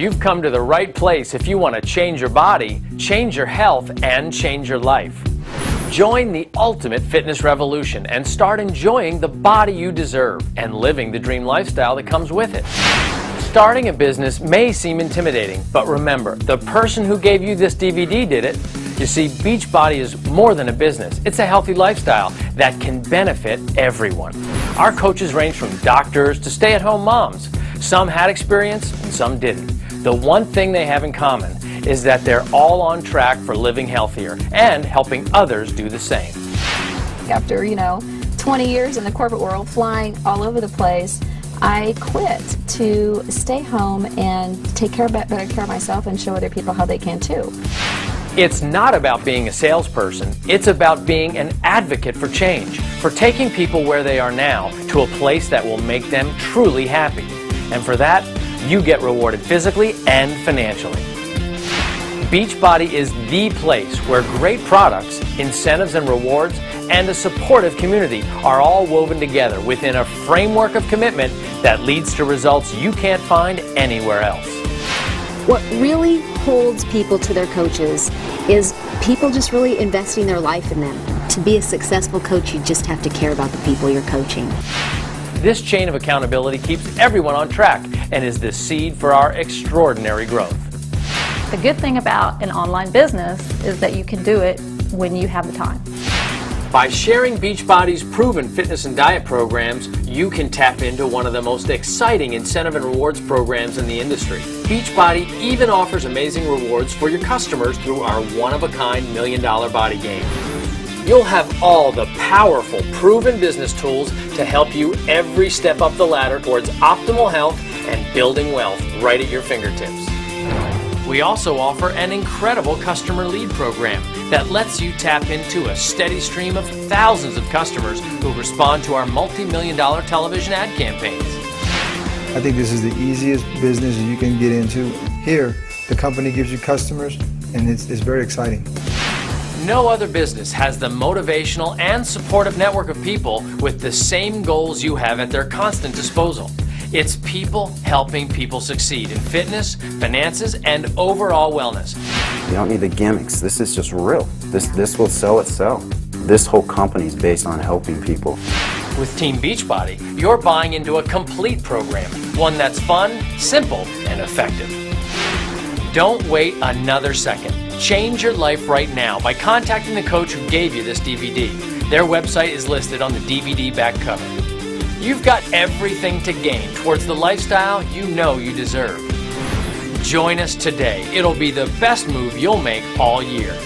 You've come to the right place if you want to change your body, change your health, and change your life. Join the ultimate fitness revolution and start enjoying the body you deserve and living the dream lifestyle that comes with it. Starting a business may seem intimidating, but remember, the person who gave you this DVD did it. You see, Beachbody is more than a business. It's a healthy lifestyle that can benefit everyone. Our coaches range from doctors to stay-at-home moms. Some had experience and some didn't. The one thing they have in common is that they're all on track for living healthier and helping others do the same. After, you know, 20 years in the corporate world, flying all over the place, I quit to stay home and take care of, better care of myself and show other people how they can too. It's not about being a salesperson, it's about being an advocate for change, for taking people where they are now to a place that will make them truly happy. And for that, you get rewarded physically and financially. Beachbody is the place where great products, incentives and rewards, and a supportive community are all woven together within a framework of commitment that leads to results you can't find anywhere else. What really holds people to their coaches is people just really investing their life in them. To be a successful coach, you just have to care about the people you're coaching. This chain of accountability keeps everyone on track and is the seed for our extraordinary growth. The good thing about an online business is that you can do it when you have the time. By sharing Beachbody's proven fitness and diet programs, you can tap into one of the most exciting incentive and rewards programs in the industry. Beachbody even offers amazing rewards for your customers through our one-of-a-kind million dollar body game. You'll have all the powerful, proven business tools to help you every step up the ladder towards optimal health and building wealth right at your fingertips. We also offer an incredible customer lead program that lets you tap into a steady stream of thousands of customers who respond to our multi-million dollar television ad campaigns. I think this is the easiest business you can get into. Here, the company gives you customers, and it's, it's very exciting. No other business has the motivational and supportive network of people with the same goals you have at their constant disposal. It's people helping people succeed in fitness, finances, and overall wellness. You don't need the gimmicks. This is just real. This, this will sell itself. This whole company is based on helping people. With Team Beachbody, you're buying into a complete program, one that's fun, simple, and effective. Don't wait another second. Change your life right now by contacting the coach who gave you this DVD. Their website is listed on the DVD back cover. You've got everything to gain towards the lifestyle you know you deserve. Join us today. It'll be the best move you'll make all year.